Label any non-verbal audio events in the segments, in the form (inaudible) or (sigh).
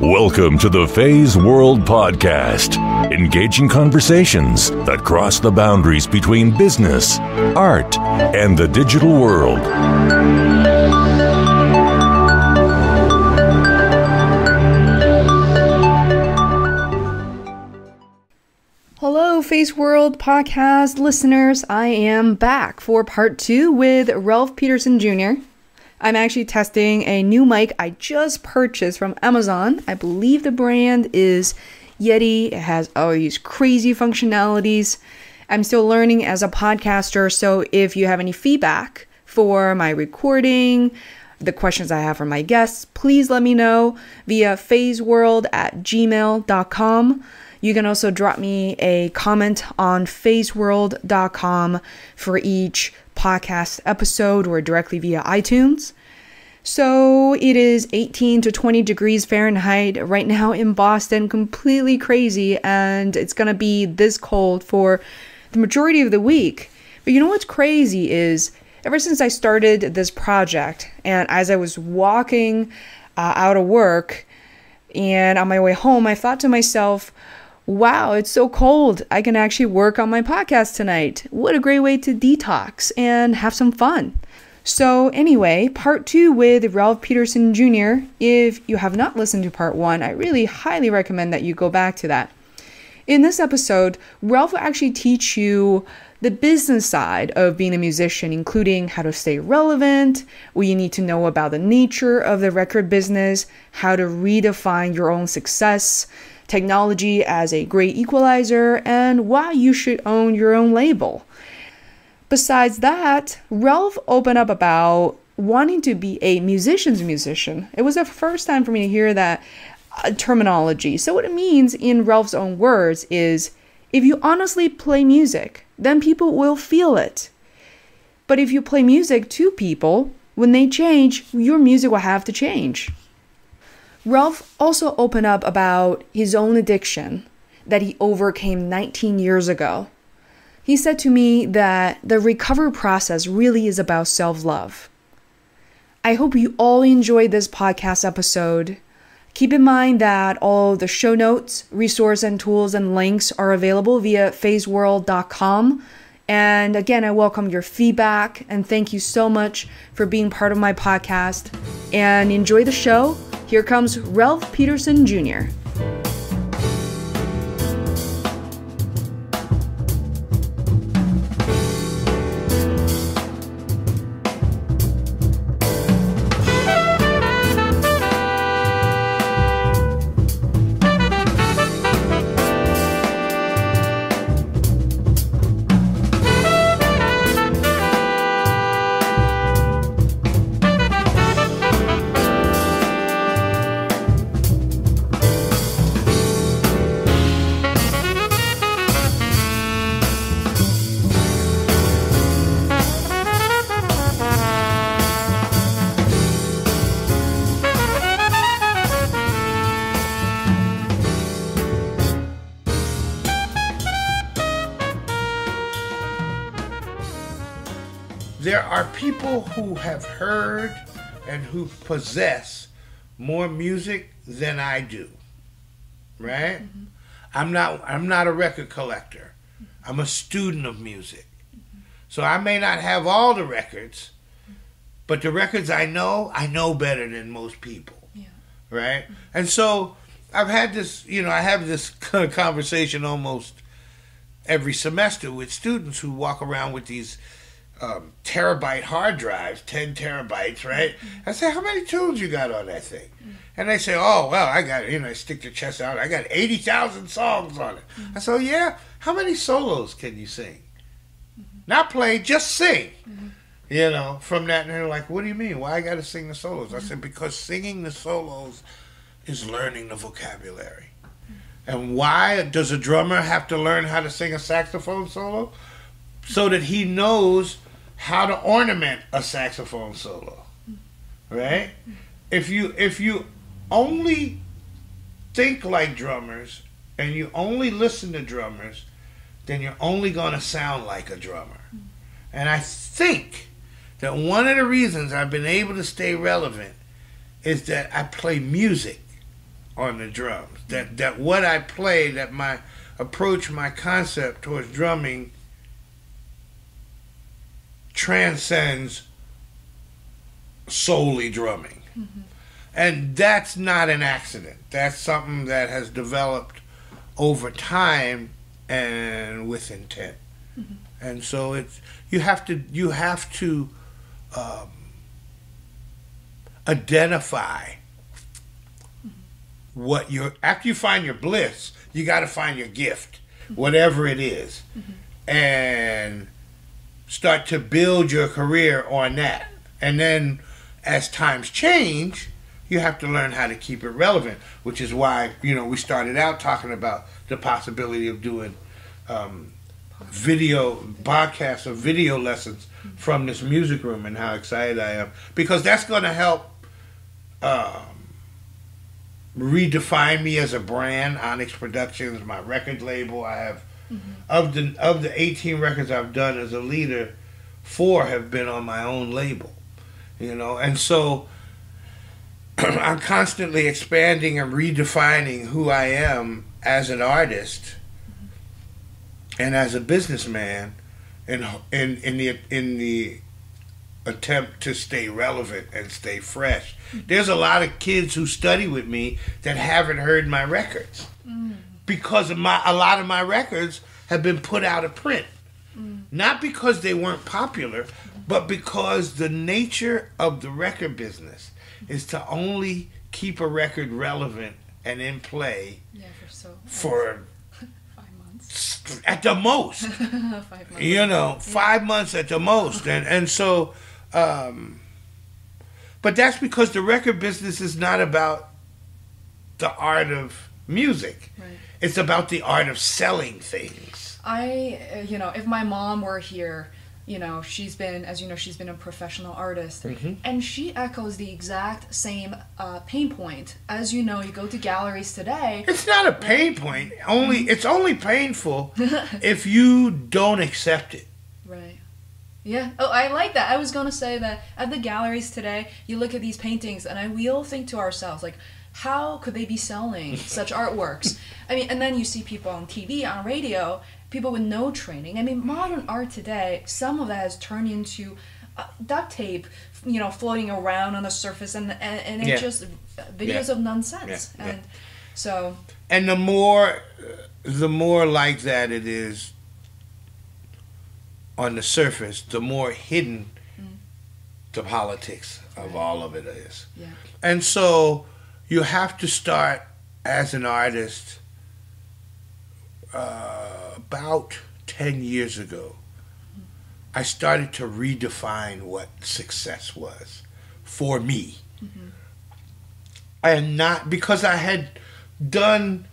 Welcome to the Feisworld Podcast, engaging conversations that cross the boundaries between business, art, and the digital world. Hello, Feisworld podcast listeners. I am back for part two with Ralph Peterson Jr. I'm actually testing a new mic I just purchased from Amazon. I believe the brand is Yeti. It has all these crazy functionalities. I'm still learning as a podcaster, so if you have any feedback for my recording, the questions I have for my guests, please let me know via feisworld at gmail.com. You can also drop me a comment on feisworld.com for each podcast episode or directly via iTunes. So it is 18 to 20 degrees Fahrenheit right now in Boston, completely crazy, and it's gonna be this cold for the majority of the week. But you know what's crazy is ever since I started this project, and as I was walking uh, out of work and on my way home, I thought to myself, wow, it's so cold. I can actually work on my podcast tonight. What a great way to detox and have some fun. So, anyway, part two with Ralph Peterson Jr. If you have not listened to part one, I really highly recommend that you go back to that. In this episode, Ralph will actually teach you the business side of being a musician, including how to stay relevant, what you need to know about the nature of the record business, how to redefine your own success, technology as a great equalizer, and why you should own your own label. Besides that, Ralph opened up about wanting to be a musician's musician. It was the first time for me to hear that uh, terminology. So, what it means in Ralph's own words is if you honestly play music, then people will feel it. But if you play music to people, when they change, your music will have to change. Ralph also opened up about his own addiction that he overcame 19 years ago. He said to me that the recovery process really is about self love. I hope you all enjoyed this podcast episode. Keep in mind that all the show notes, resource and tools and links are available via feisworld.com. And again, I welcome your feedback and thank you so much for being part of my podcast. And enjoy the show. Here comes Ralph Peterson Jr. possess more music than I do. Right? Mm-hmm. I'm not I'm not a record collector. I'm a student of music. Mm-hmm. So I may not have all the records, but the records I know, I know better than most people. Yeah. Right? Mm-hmm. And so I've had this, you know, I have this (laughs) conversation almost every semester with students who walk around with these um, terabyte hard drives, 10 terabytes, right? Mm-hmm. I say, how many tunes you got on that thing? And they say, oh, well, I got, you know, I stick their chest out. I got 80,000 songs on it. Mm-hmm. I say, oh, yeah? How many solos can you sing? Mm-hmm. Not play, just sing. You know, from that, and they're like, what do you mean? Why I got to sing the solos? I said, because singing the solos is learning the vocabulary. And why does a drummer have to learn how to sing a saxophone solo? So that he knows how to ornament a saxophone solo. Right? If you if you only think like drummers and you only listen to drummers, then you're only going to sound like a drummer. And I think that one of the reasons I've been able to stay relevant is that I play music on the drums. That that what I play, that my approach, my concept towards drumming transcends solely drumming. Mm-hmm. And that's not an accident. That's something that has developed over time and with intent. Mm-hmm. And so it's you have to you have to um, identify mm-hmm. what your after you find your bliss, you got to find your gift, whatever it is, and start to build your career on that. And then as times change, you have to learn how to keep it relevant, which is why, you know, we started out talking about the possibility of doing um, video podcasts or video lessons from this music room and how excited I am because that's going to help um, redefine me as a brand. Onyx Productions, my record label. I have Mm-hmm. of the of the 18 records I've done as a leader, four have been on my own label. You know, and so (clears throat) I'm constantly expanding and redefining who I am as an artist mm-hmm. and as a businessman in in in the in the attempt to stay relevant and stay fresh. Mm-hmm. There's a lot of kids who study with me that haven't heard my records because of my a lot of my records have been put out of print. Not because they weren't popular, but because the nature of the record business is to only keep a record relevant and in play Yeah, for so for (laughs) five months. at the most (laughs) five months. you know five months at the most and and so um but that's because the record business is not about the art of music Right. It's about the art of selling things I, uh, you know, if my mom were here, you know, she's been, as you know, she's been a professional artist, and she echoes the exact same uh, pain point. As you know, you go to galleries today. it's not a pain point only it's only painful (laughs) if you don't accept it Right. Yeah. Oh, I like that. I was gonna say that at the galleries today, you look at these paintings, and I we all think to ourselves like. How could they be selling (laughs) such artworks? I mean, and then you see people on TV, on radio, people with no training. I mean, modern art today, some of that has turned into uh, duct tape, you know, floating around on the surface, and and, and Yeah. it's just videos Yeah. of nonsense. Yeah. And so, and the more the more like that it is on the surface the more hidden the politics of all of it is yeah, and so you have to start as an artist uh, about 10 years ago i started to redefine what success was for me and not because i had done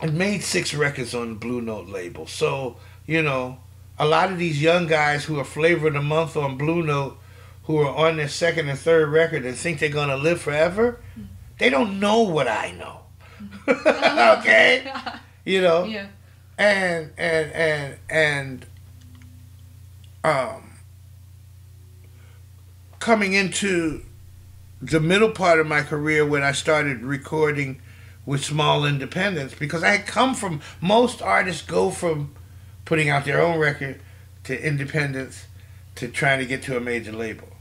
and made six records on the Blue Note label. So, you know, a lot of these young guys who are flavor of the month on Blue Note, who are on their second and third record and think they're going to live forever, they don't know what I know. (laughs) okay? (laughs) You know? yeah, and and and and um coming into the middle part of my career when I started recording with small independents because I had come from most artists go from putting out their own record to independence to trying to get to a major label.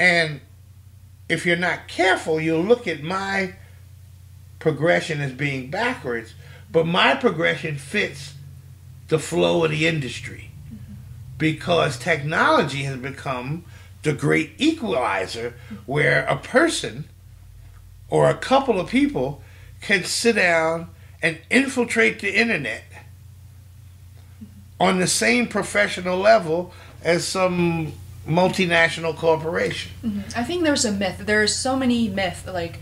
And if you're not careful, you'll look at my progression as being backwards, but my progression fits the flow of the industry. Because technology has become the great equalizer where a person or a couple of people can sit down and infiltrate the internet on the same professional level as some multinational corporation. I think there's a myth. There's so many myths like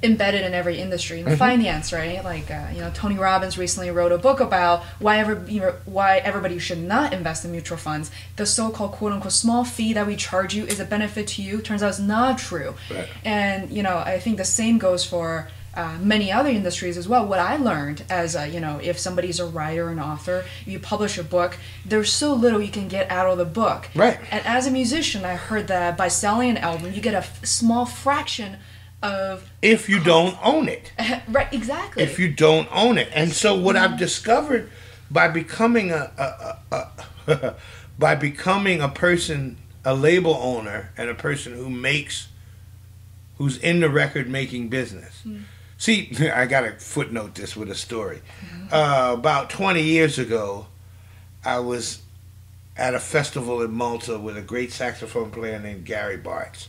embedded in every industry. In Mm-hmm. finance, right? Like uh, you know, Tony Robbins recently wrote a book about why ever you know, why everybody should not invest in mutual funds. The so-called quote unquote small fee that we charge you is a benefit to you. Turns out it's not true. Right. And you know, I think the same goes for. Uh, many other industries as well. What I learned as a, you know, if somebody's a writer, an author, you publish a book, there's so little you can get out of the book. Right. And as a musician, I heard that by selling an album, you get a f- small fraction of if you don't own it. (laughs) right, exactly. If you don't own it. And so what I've discovered by becoming a, a, a, a (laughs) by becoming a person a label owner and a person who makes who's in the record making business. Mm. See, (laughs) I got to footnote this with a story. Uh, about 20 years ago, I was at a festival in Malta with a great saxophone player named Gary Bartz.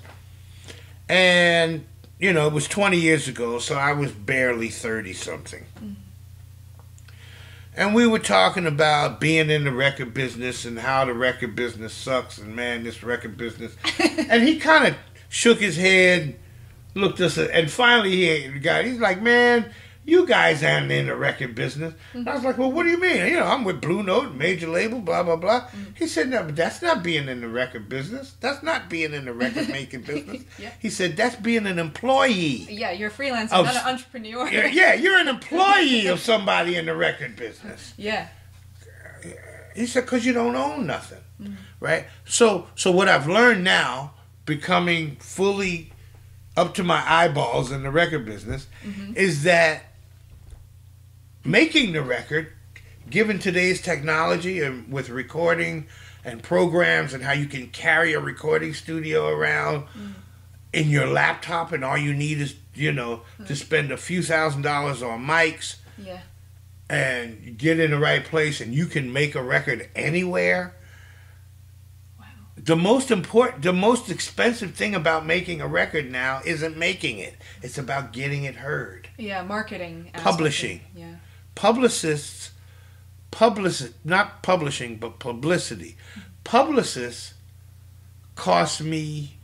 And, you know, it was 20 years ago, so I was barely 30 something. Mm-hmm. And we were talking about being in the record business and how the record business sucks and man, this record business. (laughs) and he kind of shook his head looked us, and finally he got. He's like, man, you guys aren't in the record business. Mm-hmm. I was like, well, what do you mean? You know, I'm with Blue Note, major label, blah blah blah. Mm-hmm. He said, no, but that's not being in the record business. That's not being in the record (laughs) making business. (laughs) yeah. He said, that's being an employee. Yeah, you're a freelancer, of, not an entrepreneur. yeah, yeah, you're an employee of (laughs) somebody in the record business. Yeah. He said, because you don't own nothing, mm-hmm. right? So, so what I've learned now, becoming fully up to my eyeballs in the record business mm-hmm. is that making the record, given today's technology and with recording and programs and how you can carry a recording studio around mm. in your laptop and all you need is, you know, mm. to spend a few thousand dollars on mics. Yeah. And get in the right place and you can make a record anywhere the most important the most expensive thing about making a record now isn't making it. It's about getting it heard. Yeah marketing publishing. Yeah. Publicists publicist not publishing but publicity. Publicists cost me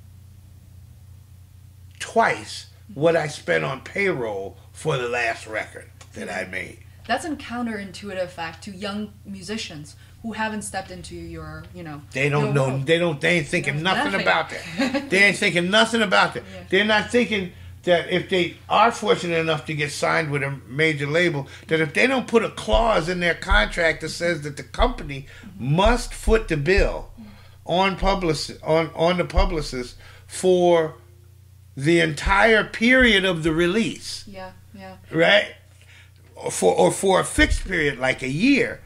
twice what i spent on payroll for the last record that i made. That's a counterintuitive fact to young musicians who haven't stepped into your, you know. They don't know. World. They don't. They ain't thinking nothing, nothing, about that. (laughs) they ain't thinking nothing about that. Yeah. They're not thinking that if they are fortunate enough to get signed with a major label, that if they don't put a clause in their contract that says that the company must foot the bill on public on on the publicist for the entire period of the release. Yeah, yeah. Right? Or for or for a fixed period like a year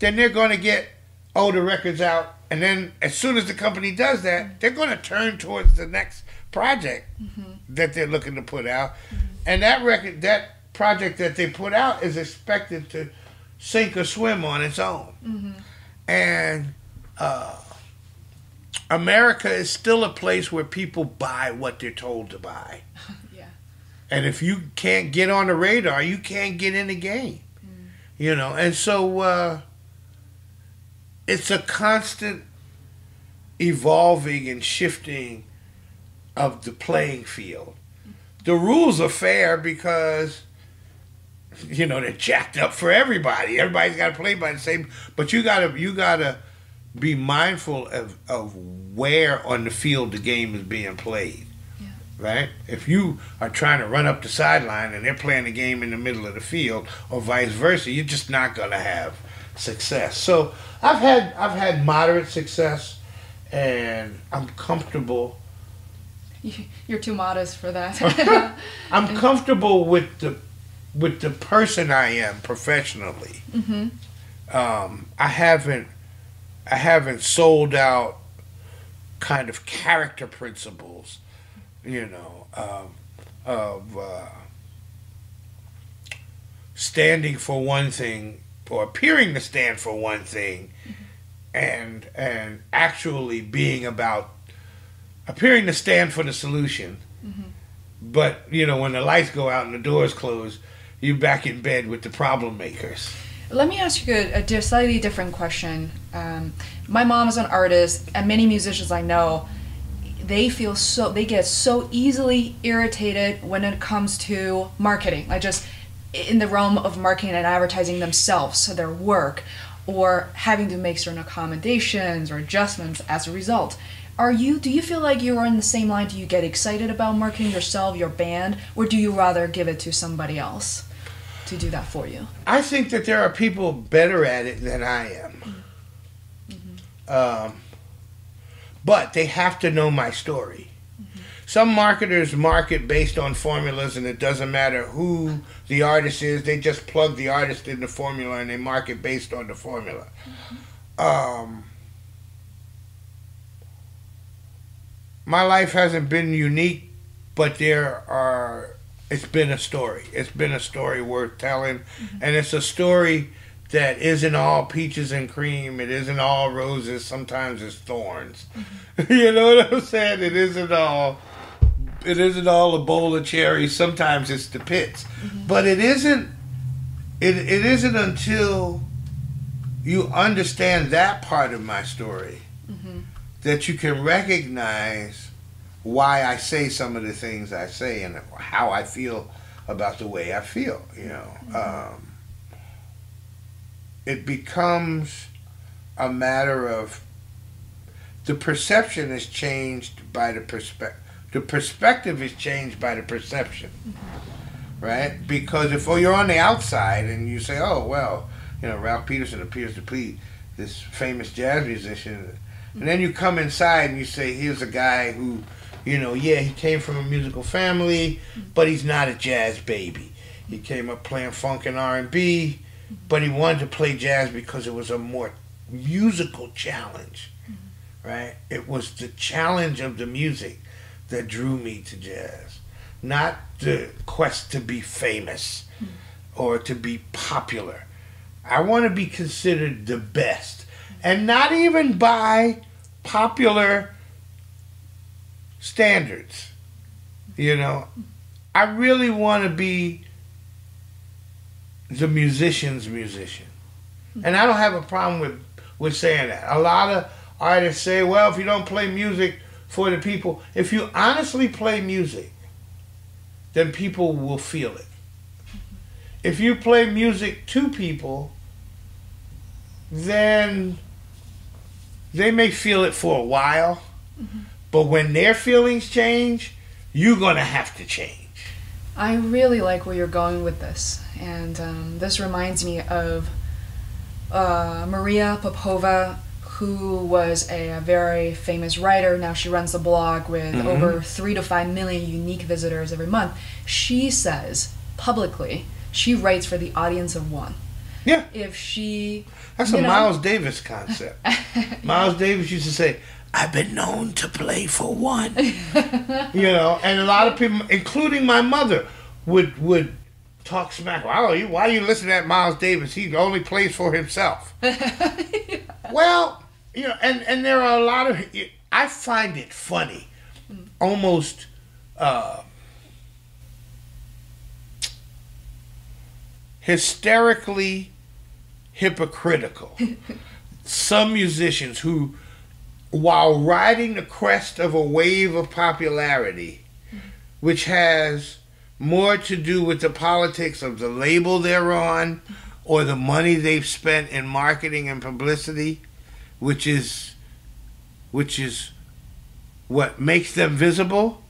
then they're going to get older records out. And then as soon as the company does that, they're going to turn towards the next project mm-hmm. that they're looking to put out. Mm-hmm. And that record, that project that they put out is expected to sink or swim on its own. Mm-hmm. And uh, America is still a place where people buy what they're told to buy. (laughs) yeah. And if you can't get on the radar, you can't get in the game. Mm. You know, and so uh, it's a constant evolving and shifting of the playing field. The rules are fair because you know they're jacked up for everybody. Everybody's got to play by the same. But you gotta you gotta be mindful of of where on the field the game is being played. Yeah. Right? If you are trying to run up the sideline and they're playing the game in the middle of the field, or vice versa, you're just not gonna have success. So I've had I've had moderate success, and I'm comfortable. (laughs) You're too modest for that. (laughs) I'm (laughs) comfortable with the with the person I am professionally. Mm-hmm. Um, I haven't I haven't sold out kind of character principles, you know, um, of uh, standing for one thing or appearing to stand for one thing and and actually being about appearing to stand for the solution. Mm-hmm. but you know when the lights go out and the doors close you're back in bed with the problem makers. Let me ask you a, a slightly different question. Um, my mom is an artist and many musicians i know they feel so they get so easily irritated when it comes to marketing. I just in the realm of marketing and advertising themselves, so their work, or having to make certain accommodations or adjustments as a result. Are you do you feel like you are in the same line? Do you get excited about marketing yourself, your band, or do you rather give it to somebody else to do that for you? I think that there are people better at it than I am. Mm-hmm. Um, but they have to know my story. Some marketers market based on formulas, and it doesn't matter who the artist is. They just plug the artist in the formula, and they market based on the formula. Um, my life hasn't been unique, but there are. It's been a story. It's been a story worth telling, mm-hmm. and it's a story that isn't all peaches and cream. It isn't all roses. Sometimes it's thorns. Mm-hmm. (laughs) you know what I'm saying? It isn't all. It isn't all a bowl of cherries. Sometimes it's the pits, mm-hmm. but it isn't. It it isn't until you understand that part of my story mm-hmm. that you can recognize why I say some of the things I say and how I feel about the way I feel. You know. Mm-hmm. Um, it becomes a matter of the perception is changed by the perspective. The perspective is changed by the perception, right? Because if oh, you're on the outside and you say, "Oh well," you know, Ralph Peterson appears to be this famous jazz musician, and then you come inside and you say, "Here's a guy who, you know, yeah, he came from a musical family, but he's not a jazz baby. He came up playing funk and R and B." but he wanted to play jazz because it was a more musical challenge, right? It was the challenge of the music that drew me to jazz, not the quest to be famous mm-hmm. or to be popular. I want to be considered the best, and not even by popular standards. You know, I really want to be the musician's musician. And I don't have a problem with, with saying that. A lot of artists say, well, if you don't play music for the people, if you honestly play music, then people will feel it. If you play music to people, then they may feel it for a while, mm-hmm. but when their feelings change, you're going to have to change. I really like where you're going with this, and um, this reminds me of uh, Maria Popova, who was a, a, very famous writer. Now she runs a blog with mm-hmm. over three to five million unique visitors every month. She says publicly she writes for the audience of one. Yeah. If she. That's a know, Miles Davis concept. (laughs) Miles Davis used to say, I've been known to play for one. (laughs) you know, and a lot of people, including my mother, would would talk smack. Why are you why are you listening to Miles Davis? He only plays for himself. (laughs) well, you know, and and there are a lot of. I find it funny, mm. almost. Uh, hysterically hypocritical. (laughs) Some musicians who while riding the crest of a wave of popularity, mm-hmm. which has more to do with the politics of the label they're on mm-hmm. or the money they've spent in marketing and publicity, which is which is what makes them visible,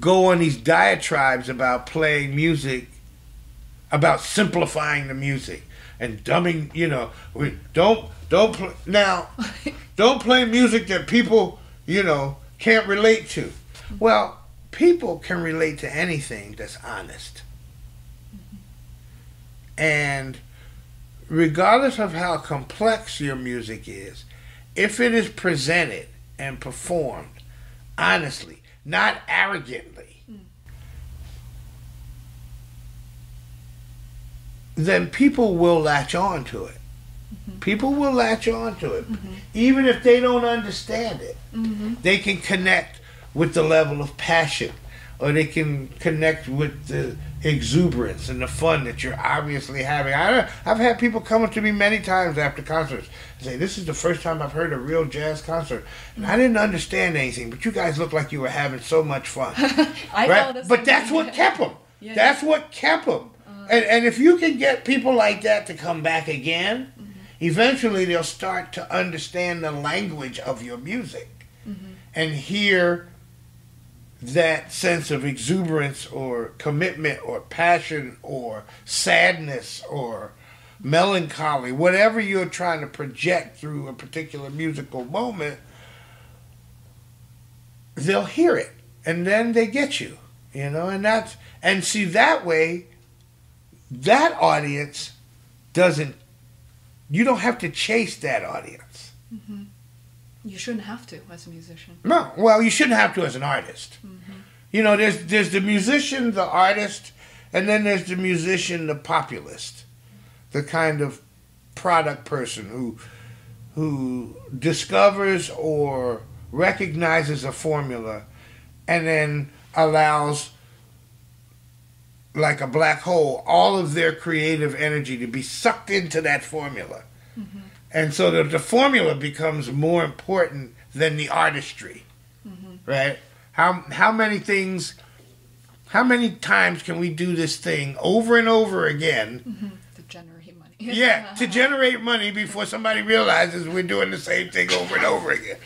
go on these diatribes about playing music, about simplifying the music and dumbing, you know, we don't don't play now. (laughs) don't play music that people, you know, can't relate to. Well, people can relate to anything that's honest. Mm-hmm. And regardless of how complex your music is, if it is presented and performed honestly, not arrogantly, mm. then people will latch on to it. Mm-hmm. People will latch on to it. Mm-hmm. Even if they don't understand it, mm-hmm. they can connect with the level of passion or they can connect with the exuberance and the fun that you're obviously having. I, I've had people come up to me many times after concerts and say, "This is the first time I've heard a real jazz concert, and I didn't understand anything, but you guys looked like you were having so much fun." (laughs) right? But that's what kept them. (laughs) Yeah. That's what kept them. Uh, and and if you can get people like that to come back again, mm-hmm. eventually they'll start to understand the language of your music mm-hmm. and hear that sense of exuberance or commitment or passion or sadness or melancholy, whatever you're trying to project through a particular musical moment, they'll hear it and then they get you, you know, and that's and see that way that audience doesn't you don't have to chase that audience. Mm-hmm. You shouldn't have to as a musician. No, well, you shouldn't have to as an artist. Mm-hmm. You know, there's there's the musician, the artist, and then there's the musician, the populist, the kind of product person who who discovers or recognizes a formula and then allows like a black hole all of their creative energy to be sucked into that formula mm-hmm. And so that the formula becomes more important than the artistry mm-hmm. right how how many things how many times can we do this thing over and over again mm-hmm generate money. (laughs) yeah, to (laughs) generate money before somebody realizes we're doing the same thing over and over again.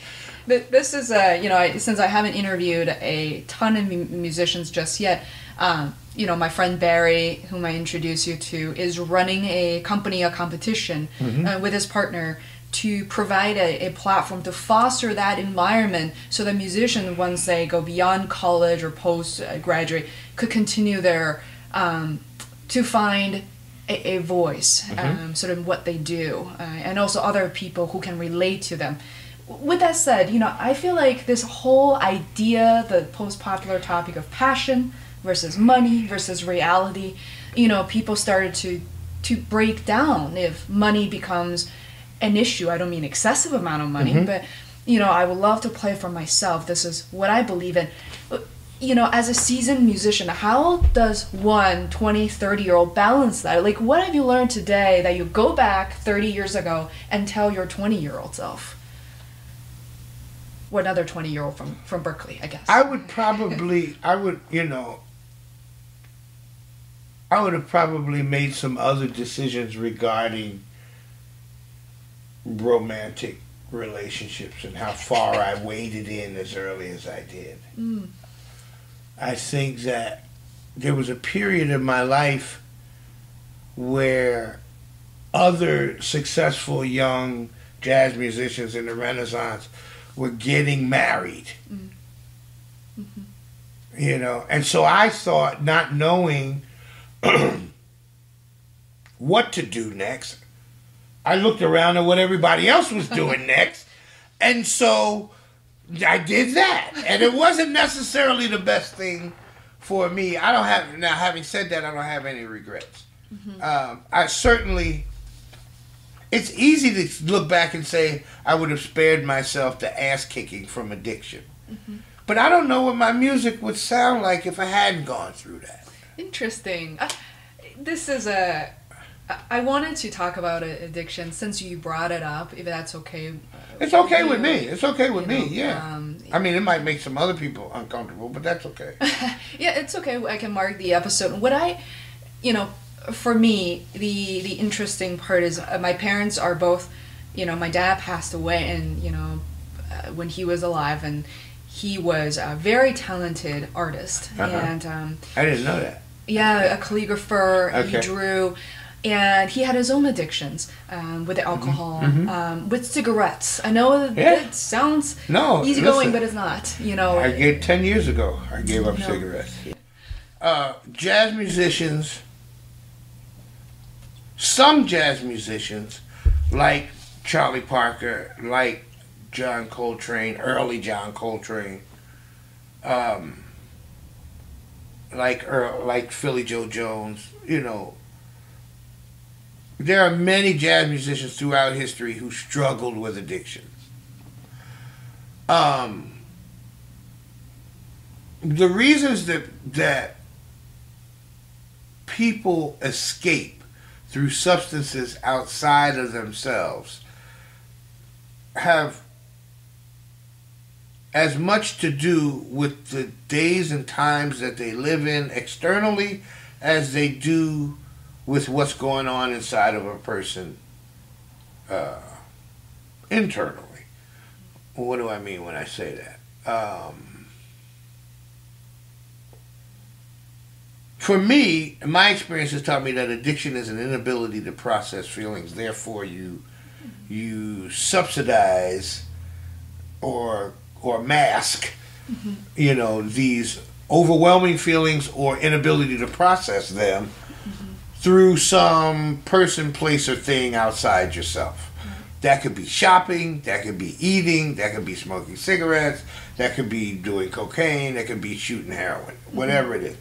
But this is a you know since I haven't interviewed a ton of musicians just yet. Um, you know, my friend Barry, whom I introduced you to, is running a company, a competition mm-hmm. uh, with his partner to provide a, a, platform to foster that environment so that musicians, once they go beyond college or post graduate, could continue their um, to find a, a voice, mm-hmm. um, sort of what they do, uh, and also other people who can relate to them. With that said, you know, I feel like this whole idea, the post popular topic of passion versus money versus reality, you know, people started to to break down if money becomes an issue. I don't mean excessive amount of money, mm-hmm. but you know, I would love to play for myself. This is what I believe in you know, as a seasoned musician, how does one 20, 30 year old balance that? Like, what have you learned today that you go back 30 years ago and tell your 20 year old self? Or another 20 year old from, from Berklee I guess. I would probably, I would, you know, I would have probably made some other decisions regarding romantic relationships and how far I waded in as early as I did. Mm. I think that there was a period in my life where other successful young jazz musicians in the Renaissance were getting married. Mm-hmm. You know, and so I thought, not knowing (clears throat) what to do next, I looked around at what everybody else was doing (laughs) next. And so I did that, and it wasn't necessarily the best thing for me. I don't have now. Having said that, I don't have any regrets. Mm-hmm. Um, I certainly. It's easy to look back and say I would have spared myself the ass kicking from addiction, mm-hmm. but I don't know what my music would sound like if I hadn't gone through that. Interesting. Uh, this is a I wanted to talk about addiction since you brought it up, if that's okay. Uh, it's okay with me. It's okay with me. Know, yeah. Um, I mean, it might make some other people uncomfortable, but that's okay. (laughs) yeah, it's okay. I can mark the episode. What I, you know, for me, the the interesting part is uh, my parents are both, you know, my dad passed away, and you know, uh, when he was alive, and he was a very talented artist, uh-huh. and um, I didn't know that. Yeah, a calligrapher. Okay. He drew and he had his own addictions um, with the mm-hmm. alcohol, mm-hmm. um, with cigarettes. I know yeah. it sounds no easygoing, but it's not. You know, I gave ten years ago. I gave up no. cigarettes. Uh, jazz musicians, some jazz musicians, like Charlie Parker, like John Coltrane, early John Coltrane, um, like like Philly Joe Jones, you know there are many jazz musicians throughout history who struggled with addiction. Um, the reasons that that people escape through substances outside of themselves have as much to do with the days and times that they live in externally as they do with what's going on inside of a person uh, internally. What do I mean when I say that? Um, for me, my experience has taught me that addiction is an inability to process feelings. Therefore, you you subsidize or or mask you know, these overwhelming feelings or inability to process them through some person, place, or thing outside yourself. That could be shopping, that could be eating, that could be smoking cigarettes, that could be doing cocaine, that could be shooting heroin, whatever it is.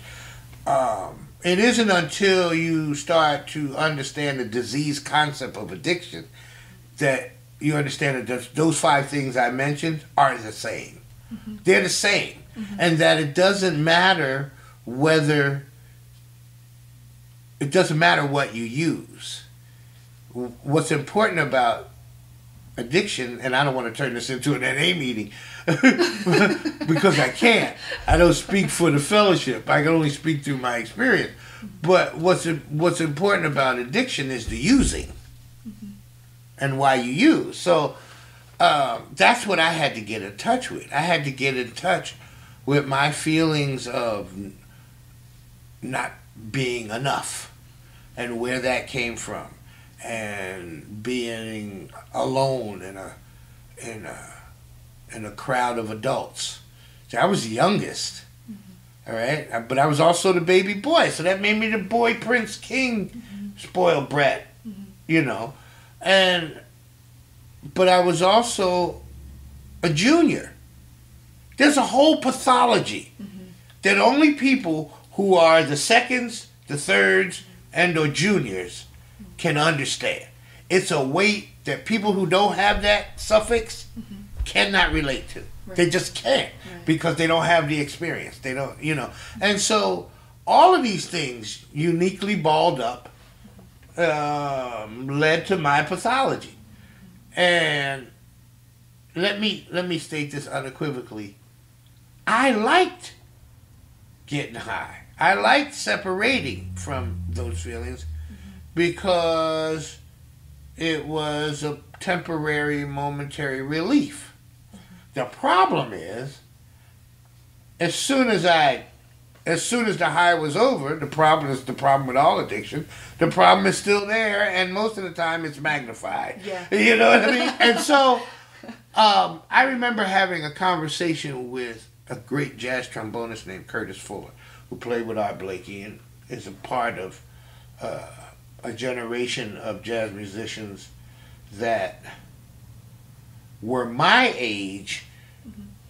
Um, it isn't until you start to understand the disease concept of addiction that you understand that those five things I mentioned are the same. Mm-hmm. They're the same. Mm-hmm. And that it doesn't matter whether, it doesn't matter what you use. What's important about addiction, and I don't want to turn this into an NA meeting (laughs) because I can't. I don't speak for the fellowship. I can only speak through my experience. Mm-hmm. But what's what's important about addiction is the using and why you use. So uh, that's what I had to get in touch with. I had to get in touch with my feelings of not being enough and where that came from and being alone in a in a in a crowd of adults. See, I was the youngest, mm-hmm. all right, uh, but I was also the baby boy, so that made me the boy prince king, mm-hmm. spoiled brat, mm-hmm. you know, and but I was also a junior. There's a whole pathology mm-hmm. that only people who are the seconds, the thirds, and or juniors can understand. It's a weight that people who don't have that suffix mm-hmm. cannot relate to. They just can't because they don't have the experience. They don't, you know. And so all of these things uniquely balled up um, led to my pathology. And let me let me state this unequivocally. I liked getting high. I liked separating from those feelings because it was a temporary, momentary relief. The problem is, as soon as I, as soon as the high was over, the problem is the problem with all addiction. The problem is still there, and most of the time it's magnified. Yeah. You know what I mean? and so, um, I remember having a conversation with a great jazz trombonist named Curtis Fuller, who played with Art Blakey and is a part of uh, a generation of jazz musicians that were my age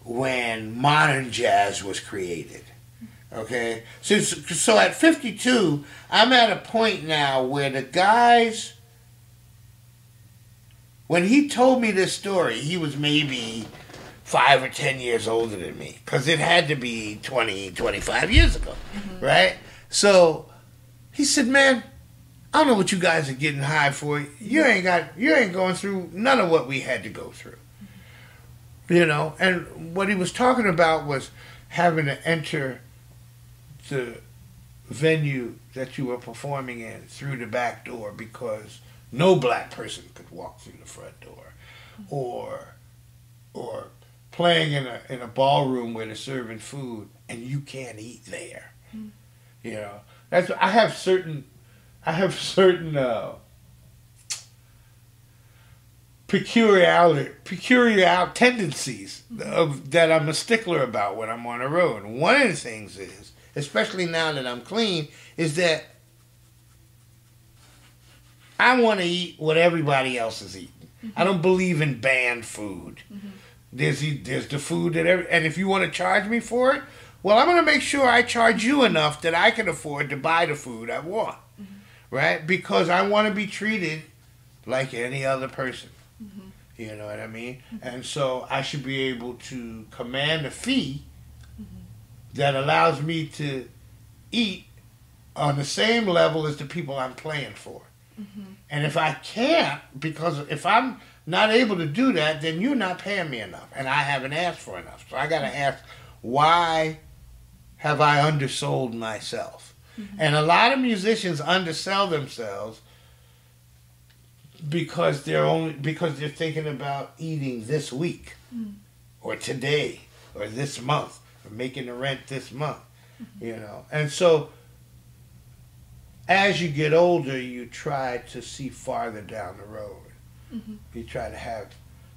when modern jazz was created. Okay, so so at 52, I'm at a point now where the guys. When he told me this story, he was maybe five or ten years older than me because it had to be 20, 25 years ago, mm-hmm. right? So he said, "Man, I don't know what you guys are getting high for. You ain't got, you ain't going through none of what we had to go through." You know, and what he was talking about was having to enter the venue that you were performing in through the back door because no black person could walk through the front door, or or playing in a in a ballroom where they're serving food and you can't eat there. You know, that's I have certain I have certain uh, peculiar peculiar tendencies of that I'm a stickler about when I'm on the road. One of the things is, especially now that I'm clean, is that I want to eat what everybody else is eating. I don't believe in banned food. There's the, there's the food that every, and if you want to charge me for it, well, I'm going to make sure I charge you enough that I can afford to buy the food I want, right? Because I want to be treated like any other person. You know what I mean? And so I should be able to command a fee that allows me to eat on the same level as the people I'm playing for. Mm-hmm. And if I can't, because if I'm not able to do that, then you're not paying me enough, and I haven't asked for enough. So I got to mm-hmm. ask, why have I undersold myself? Mm-hmm. And a lot of musicians undersell themselves because they're only because they're thinking about eating this week, mm. or today, or this month, making the rent this month. You know, and so as you get older, you try to see farther down the road. Mm-hmm. You try to have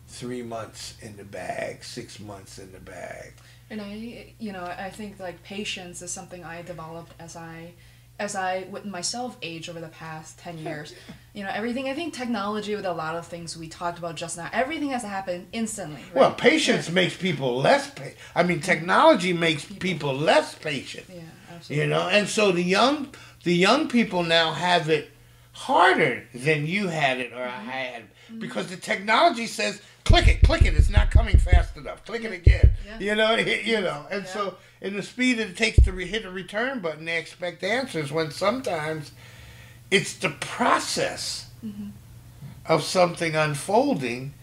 three months in the bag, six months in the bag, And I, you know, I think like patience is something I developed as I, as I with myself age over the past ten (laughs) years. you know, everything. I think technology with a lot of things we talked about just now. Everything has to happen instantly. Right? Well, patience makes people less. Pa- I mean, technology makes people less patient. Yeah, absolutely. You know, and so the young, the young people now have it harder than you had it or I mm-hmm. had mm-hmm. because the technology says click it, click it. It's not coming fast enough. Click it again. Yeah. You know, (laughs) you know, and Yeah. so in the speed that it takes to re- hit a return button, they expect answers when sometimes it's the process mm-hmm. of something unfolding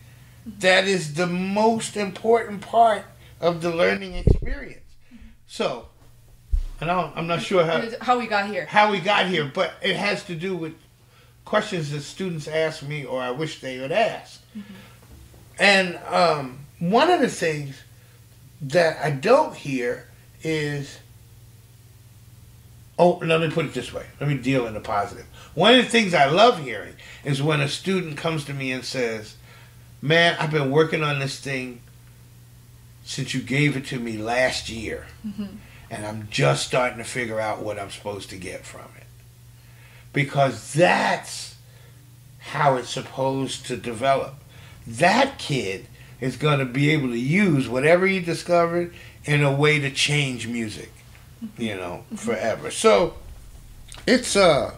that is the most important part of the learning experience. Mm-hmm. So, and I am not sure how How we got here. how we got here, but it has to do with questions that students ask me or I wish they would ask. Mm-hmm. And um, one of the things that I don't hear is oh, let me put it this way. Let me deal in the positive. One of the things I love hearing is when a student comes to me and says, Man, I've been working on this thing since you gave it to me last year mm-hmm. and I'm just starting to figure out what I'm supposed to get from it. Because that's how it's supposed to develop. That kid is going to be able to use whatever he discovered in a way to change music, mm-hmm. you know, mm-hmm. forever. So it's uh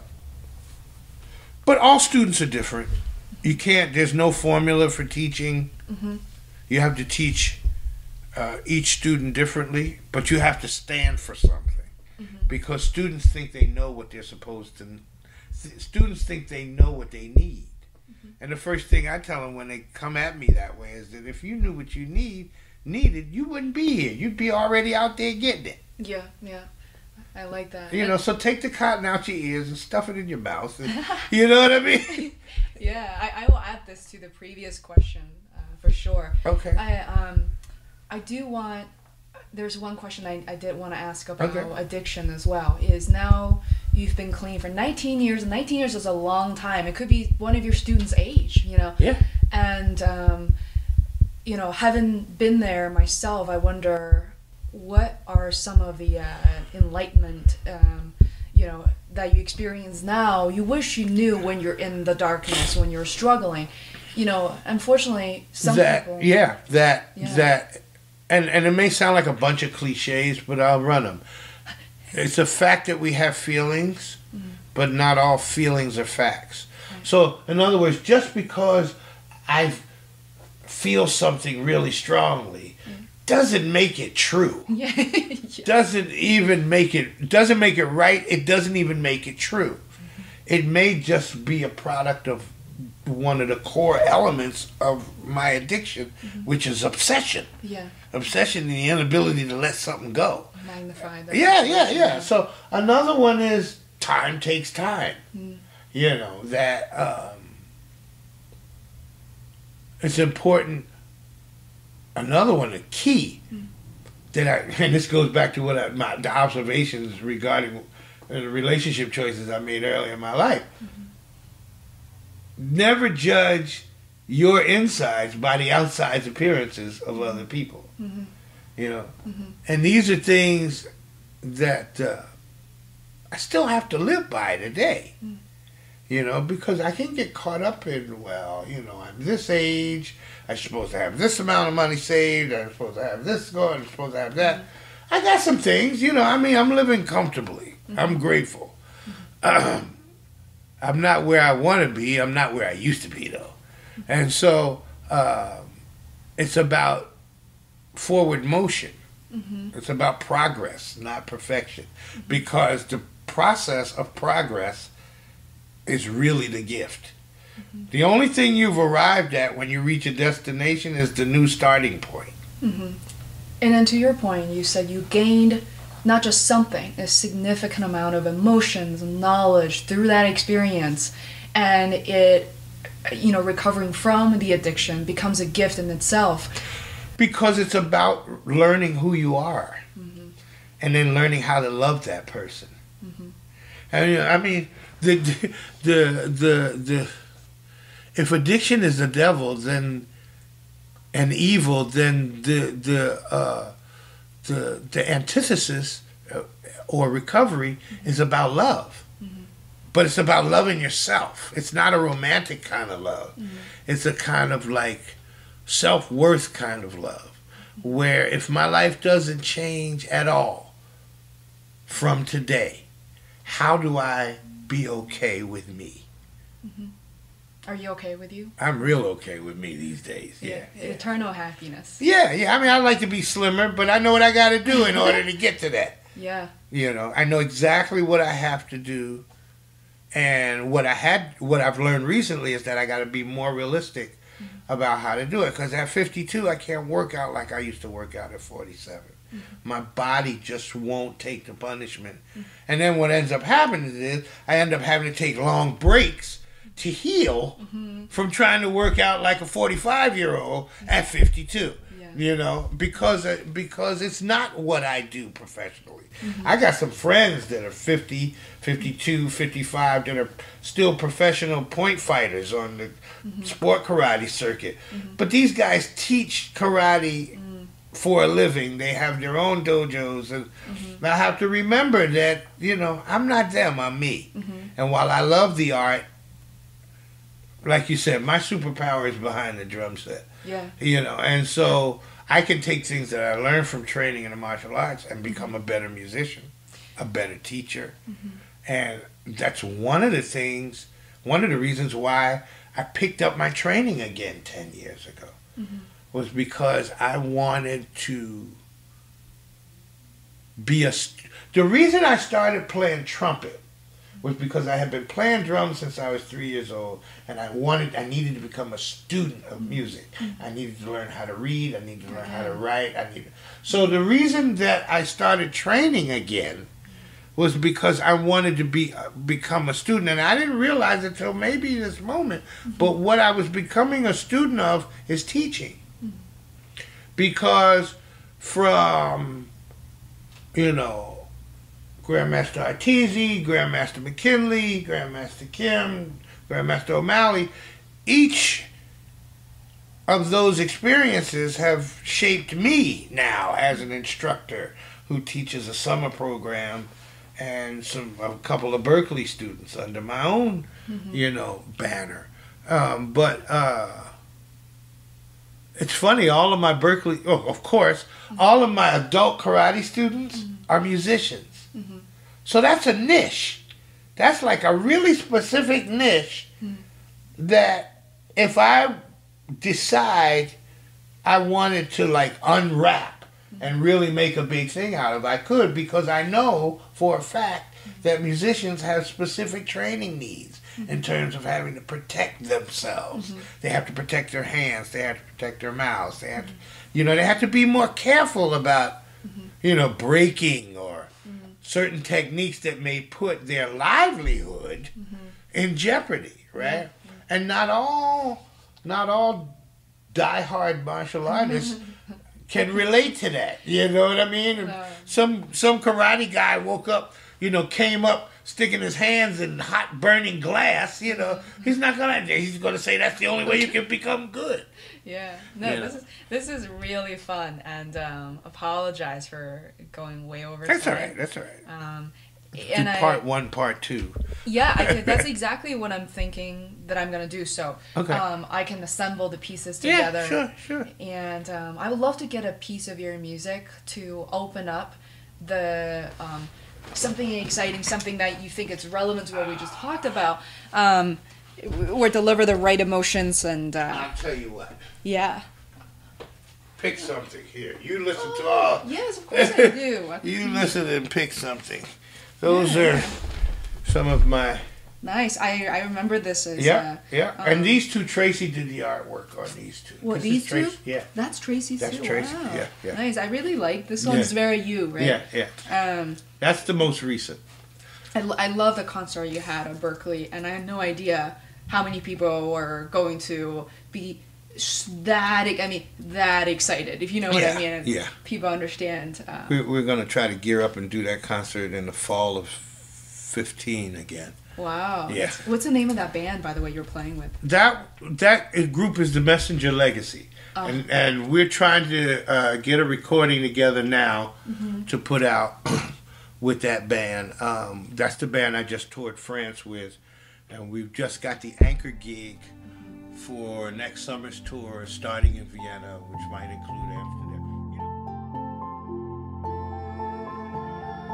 but all students are different. You can't there's no formula for teaching. Mm-hmm. You have to teach uh, each student differently, but you have to stand for something because students think they know what they're supposed to. th- Students think they know what they need, and the first thing I tell them when they come at me that way is that if you knew what you need needed, you wouldn't be here. You'd be already out there getting it. Yeah, yeah. I like that. You know, so take the cotton out your ears and stuff it in your mouth. And, (laughs) you know what I mean? (laughs) Yeah, I, I will add this to the previous question uh, for sure. Okay. I um, I do want. There's one question I, I did want to ask about Okay. addiction as well. Is now you've been clean for 19 years. and 19 years is a long time. It could be one of your students' age. You know. Yeah. And um, you know, having been there myself, I wonder what are some of the uh, enlightenment. Um, you know that you experience now you wish you knew when you're in the darkness when you're struggling you know unfortunately some that people yeah that Yeah. that and and it may sound like a bunch of cliches but i'll run them it's a fact that we have feelings Mm-hmm. but not all feelings are facts so in other words just because i feel something really strongly doesn't make it true. (laughs) Yeah, doesn't even make it doesn't make it right it doesn't even make it true. Mm-hmm. It may just be a product of one of the core elements of my addiction mm-hmm. which is obsession. Yeah. Obsession and the inability to let something go. Magnify that. Yeah yeah yeah. So another one is time takes time. Mm. You know that um, it's important another one a key that I (laughs) and this goes back to what I, my the observations regarding uh, the relationship choices I made earlier in my life. Mm-hmm. Never judge your insides by the outsides appearances of mm-hmm. other people. Mm-hmm. You know, and these are things that uh, I still have to live by today. You know, because I can get caught up in well, you know, I'm this age. I'm supposed to have this amount of money saved. I'm supposed to have this going. I'm supposed to have that. I got some things, you know. I mean, I'm living comfortably. I'm grateful. Um, (clears throat) I'm not where I want to be. I'm not where I used to be, though. And so um, it's about forward motion. It's about progress, not perfection, because the process of progress is really the gift. The only thing you've arrived at when you reach a destination is the new starting point. Mm-hmm. and then to your point you said you gained not just something a significant amount of emotions and knowledge through that experience. And it you know recovering from the addiction becomes a gift in itself. Because it's about learning who you are. Mm-hmm. And then learning how to love that person. Mm-hmm. I mean, I mean the, the the the if addiction is the devil then and evil then the the uh the the antithesis uh, or recovery is about love. But it's about loving yourself. It's not a romantic kind of love. It's a kind of like self worth kind of love. Where if my life doesn't change at all from today, how do I be okay with me? Mm-hmm. Are you okay with you? I'm real okay with me these days. Yeah. Yeah. Eternal happiness. Yeah, yeah. I mean, I like to be slimmer, but I know what I got to do in order (laughs) to get to that. Yeah. You know, I know exactly what I have to do, and what I had, what I've learned recently is that I got to be more realistic Mm-hmm. about how to do it. Because at 52, I can't work out like I used to work out at 47. Mm-hmm. My body just won't take the punishment, mm-hmm. and then what ends up happening is I end up having to take long breaks to heal from trying to work out like a 45 year old at 52 Yeah. You know because uh, because it's not what i do professionally. Mm-hmm. I got some friends that are 50 52 55 that are still professional point fighters on the mm-hmm. sport karate circuit. Mm-hmm. But these guys teach karate mm. for a living. They have their own dojos and i have to remember that you know i'm not them i'm me. And while i love the art like you said my superpower is behind the drum set Yeah. you know and so i can take things that i learned from training in the martial arts and become a better musician a better teacher. Mm-hmm. And that's one of the things one of the reasons why i picked up my training again 10 years ago mm-hmm. was because i wanted to be a st- the reason i started playing trumpet was because I had been playing drums since I was three years old, and I wanted, I needed to become a student of music. Mm-hmm. I needed to learn how to read. I needed to learn how to write. I needed. So the reason that I started training again was because I wanted to be uh, become a student, and I didn't realize it till maybe this moment. Mm-hmm. But what I was becoming a student of is teaching, mm-hmm. because from you know Grandmaster Arteezy, Grandmaster McKinley, Grandmaster Kim, Grandmaster O'Malley, each of those experiences have shaped me now as an instructor who teaches a summer program and some a couple of Berklee students under my own, you know, banner. Um, but uh, it's funny. All of my Berklee, oh, of course, all of my adult karate students are musicians. So that's a niche. That's like a really specific niche hmm. that if I decide I wanted to like unwrap hmm. and really make a big thing out of, I could because I know for a fact hmm. that musicians have specific training needs in terms of having to protect themselves. They have to protect their hands, they have to protect their mouths, they have to, you know, they have to be more careful about, you know, breaking or certain techniques that may put their livelihood mm-hmm. in jeopardy, right? And not all, not all diehard martial artists (laughs) can relate to that. You know what I mean? No. Some some karate guy woke up, you know, came up sticking his hands in hot burning glass. You know, mm-hmm. he's not gonna. He's gonna say that's the only way you can become good. Yeah. No, Yeah. this is this is really fun and um apologize for going way over That's all time. right. That's all right. Um Do and I, part one, part two. Yeah, I (laughs) can, that's exactly what I'm thinking that I'm gonna do. So, Okay. um, I can assemble the pieces together. Yeah, together. sure, sure. And um, I would love to get a piece of your music to open up the um, something exciting, something that you think is relevant to what we just talked about, um, or deliver the right emotions and uh, I'll tell you what. Yeah. Pick something here. You listen to all. Yes, of course I do. (laughs) You listen and pick something. Those are some of my nice. I I remember this as yeah uh, yeah. um, and these two, Tracy did the artwork on these two. What, these Tracy, two? Yeah. That's Tracy That's too. Tracy, Wow. yeah, yeah. Nice. I really like this Yeah. one's very you, right? Yeah, yeah. Um, That's the most recent. I, I love the concert you had at Berklee, and I had no idea how many people were going to be that. I mean, that excited. If you know what Yeah, I mean. yeah. People understand. Uh, We're, we're going to try to gear up and do that concert in the fall of 15 again. Wow. Yeah. What's the name of that band, by the way, you're playing with? That that group is the Messenger Legacy, and and we're trying to uh, get a recording together now to put out (clears throat) with that band. Um, that's the band I just toured France with, and we've just got the anchor gig for next summer's tour, starting in Vienna, which might include Amsterdam.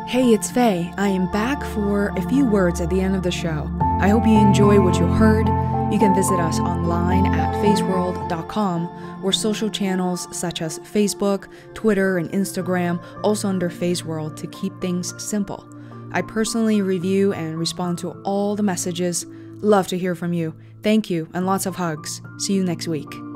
Hey, it's Fei. I am back for a few words at the end of the show. I hope you enjoy what you heard. You can visit us online at feisworld.com or social channels such as Facebook, Twitter, and Instagram, also under Feisworld to keep things simple. I personally review and respond to all the messages. Love to hear from you. Thank you and lots of hugs. See you next week.